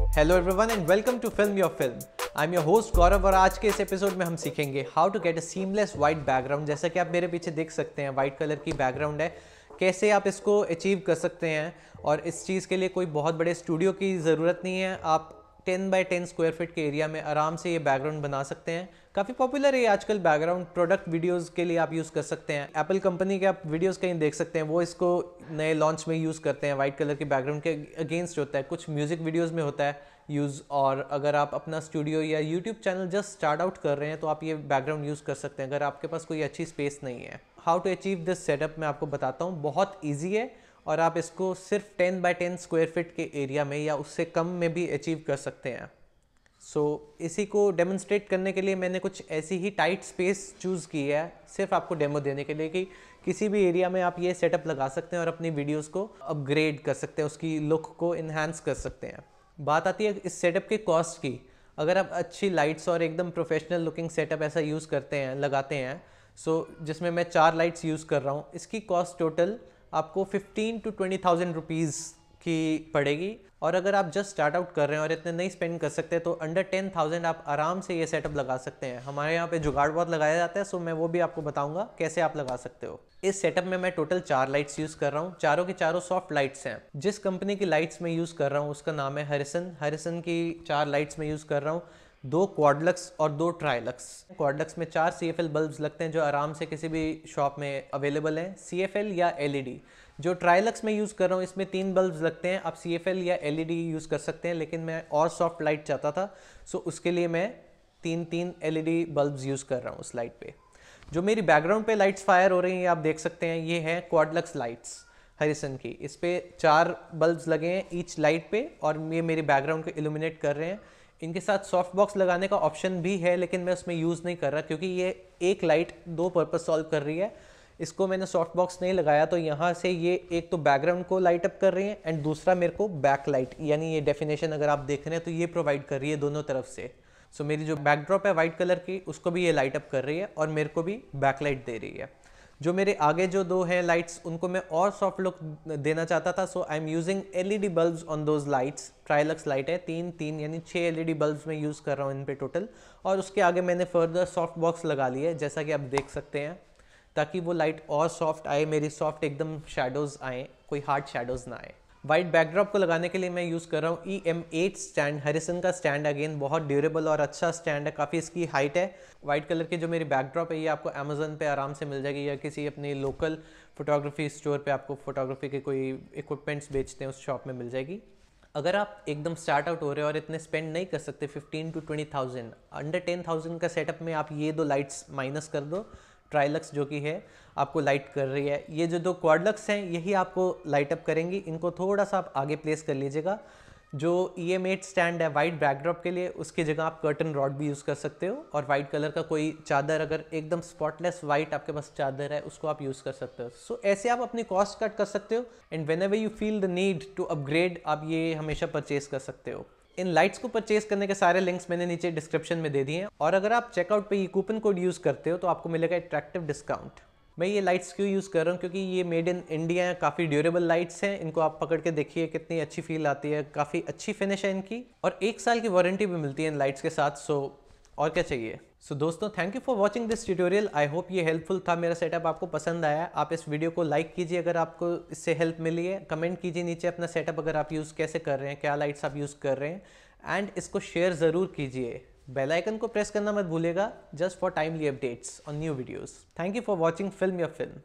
Hello everyone and welcome to film your film I am your host Gaurav और आज के इस episode में हम सीखेंगे how to get a seamless white background जैसा कि आप मेरे पीछे देख सकते हैं वाइट कलर की बैकग्राउंड है। कैसे आप इसको अचीव कर सकते हैं? और इस चीज़ के लिए कोई बहुत बड़े स्टूडियो की ज़रूरत नहीं है। आप 10 बाई 10 स्क्वायर फीट के एरिया में आराम से ये बैकग्राउंड बना सकते हैं। काफ़ी पॉपुलर है आजकल बैकग्राउंड प्रोडक्ट वीडियोस के लिए आप यूज़ कर सकते हैं। एप्पल कंपनी के आप वीडियोस कहीं देख सकते हैं। वो इसको नए लॉन्च में यूज़ करते हैं। वाइट कलर के बैकग्राउंड के अगेंस्ट होता है, कुछ म्यूज़िक वीडियोज़ में होता है यूज़ और अगर आप अपना स्टूडियो या YouTube channel just start out कर रहे हैं तो आप ये बैकग्राउंड यूज़ कर सकते हैं। अगर आपके पास कोई अच्छी स्पेस नहीं है। How to achieve this setup मैं आपको बताता हूँ। बहुत ईजी है। और आप इसको सिर्फ़ 10 बाई 10 स्क्वायर फिट के एरिया में या उससे कम में भी अचीव कर सकते हैं। सो so, इसी को डेमोन्स्ट्रेट करने के लिए मैंने कुछ ऐसी ही टाइट स्पेस चूज़ की है सिर्फ़ आपको डेमो देने के लिए कि किसी भी एरिया में आप ये सेटअप लगा सकते हैं और अपनी वीडियोस को अपग्रेड कर सकते हैं उसकी लुक को इन्हांस कर सकते हैं। बात आती है इस सेटअप के कॉस्ट की। अगर आप अच्छी लाइट्स और एकदम प्रोफेशनल लुकिंग सेटअप ऐसा यूज़ करते हैं लगाते हैं सो so, जिसमें मैं चार लाइट्स यूज़ कर रहा हूँ इसकी कॉस्ट टोटल आपको fifteen to twenty thousand rupees की पड़ेगी। और अगर आप जस्ट स्टार्ट आउट कर रहे हैं और इतने नहीं स्पेंड कर सकते तो अंडर टेन थाउज़ेंड आप आराम से ये सेटअप लगा सकते हैं। हमारे यहाँ पे जुगाड़ बहुत लगाया जाता है सो मैं वो भी आपको बताऊँगा कैसे आप लगा सकते हो। इस सेटअप में मैं टोटल चार लाइट्स यूज़ कर रहा हूँ। चारों की चारों सॉफ्ट लाइट्स हैं। जिस कंपनी की लाइट्स मैं यूज़ कर रहा हूँ, उसका नाम है हरिसन हरिसन की चार लाइट्स में यूज़ कर रहा हूँ। दो क्वाडलक्स और दो ट्राइलक्स क्वाडलक्स में चार सी एफ़ एल बल्ब लगते हैं जो आराम से किसी भी शॉप में अवेलेबल हैं। सी या एल ई डी जो ट्राइलक्स में यूज़ कर रहा हूँ, इसमें तीन बल्ब लगते हैं। आप सी एफ़ या एल ई डी यूज़ कर सकते हैं, लेकिन मैं और सॉफ्ट लाइट चाहता था सो उसके लिए मैं तीन तीन L E D bulb use कर रहा हूँ उस लाइट पर जो मेरी बैकग्राउंड पे लाइट्स फायर हो रही हैं आप देख सकते हैं, ये हैं क्वाडलक्स लाइट्स हरिसन की। इस पर चार बल्ब लगे हैं ईच लाइट पे, और ये मेरे बैकग्राउंड को इल्यूमिनेट कर रहे हैं। इनके साथ सॉफ्ट बॉक्स लगाने का ऑप्शन भी है लेकिन मैं उसमें यूज़ नहीं कर रहा क्योंकि ये एक लाइट दो पर्पज़ सॉल्व कर रही है। इसको मैंने सॉफ्ट बॉक्स नहीं लगाया तो यहाँ से ये एक तो बैकग्राउंड को लाइट अप कर रही है एंड दूसरा मेरे को बैक लाइट यानी ये डेफिनेशन अगर आप देख रहे हैं तो ये प्रोवाइड कर रही है दोनों तरफ़ से। सो so, मेरी जो बैकड्रॉप है वाइट कलर की उसको भी ये लाइट अप कर रही है और मेरे को भी बैक लाइट दे रही है। जो मेरे आगे जो दो हैं लाइट्स उनको मैं और सॉफ्ट लुक देना चाहता था so I am using L E D bulb on those lights Trilux light है, तीन तीन, यानी छः एल ई डी बल्ब में यूज़ कर रहा हूँ इन पे टोटल और उसके आगे मैंने फर्दर सॉफ्ट बॉक्स लगा लिया है, जैसा कि आप देख सकते हैं, ताकि वो लाइट और सॉफ्ट आए, मेरी सॉफ्ट एकदम शेडोज़ आए, कोई हार्ड शेडोज़ ना आए। वाइट बैकड्रॉप को लगाने के लिए मैं यूज़ कर रहा हूँ E M eight stand Harrison का स्टैंड अगेन बहुत ड्यूरेबल और अच्छा स्टैंड है, काफ़ी इसकी हाइट है। वाइट कलर की जो मेरी बैकड्रॉप है, ये आपको अमेजोन पे आराम से मिल जाएगी या किसी अपनी लोकल फोटोग्राफी स्टोर पे आपको फोटोग्राफी के कोई इक्विपमेंट्स बेचते हैं, उस शॉप में मिल जाएगी। अगर आप एकदम स्टार्ट आउट हो रहे हो और इतने स्पेंड नहीं कर सकते fifteen to twenty thousand under ten thousand का सेटअप में आप ये दो लाइट्स माइनस कर दो। ट्राइलक्स जो कि है आपको लाइट कर रही है। ये जो दो क्वाडलक्स हैं यही आपको लाइट अप करेंगी। इनको थोड़ा सा आप आगे प्लेस कर लीजिएगा। जो ई एम एट स्टैंड है वाइट बैकड्रॉप के लिए उसकी जगह आप कर्टन रॉड भी यूज़ कर सकते हो। और वाइट कलर का कोई चादर अगर एकदम स्पॉटलेस वाइट आपके पास चादर है उसको आप यूज़ कर सकते हो। सो so, ऐसे आप अपनी कॉस्ट कट कर सकते हो। And whenever you feel the need to upgrade आप ये हमेशा परचेज कर सकते हो। इन लाइट्स को परचेज करने के सारे लिंक्स मैंने नीचे डिस्क्रिप्शन में दे दिए हैं। और अगर आप चेकआउट पे ये कूपन कोड यूज़ करते हो तो आपको मिलेगा अट्रैक्टिव डिस्काउंट मैं ये लाइट्स क्यों यूज़ कर रहा हूँ? क्योंकि ये मेड इन इंडिया है, काफ़ी ड्यूरेबल लाइट्स हैं। इनको आप पकड़ के देखिए कितनी अच्छी फील आती है, काफ़ी अच्छी फिनिश है इनकी। और एक साल की वारंटी भी मिलती है इन लाइट्स के साथ सो और क्या चाहिए? सो so, दोस्तों thank you for watching this tutorial I hope ये हेल्पफुल था. मेरा सेटअप आपको पसंद आया। आप इस वीडियो को लाइक कीजिए अगर आपको इससे हेल्प मिली है। कमेंट कीजिए नीचे अपना सेटअप अगर आप यूज़ कैसे कर रहे हैं क्या लाइट्स आप यूज़ कर रहे हैं। एंड इसको शेयर ज़रूर कीजिए। बेल आइकन को प्रेस करना मत भूलेगा just for timely updates on new videos thank you for watching film your film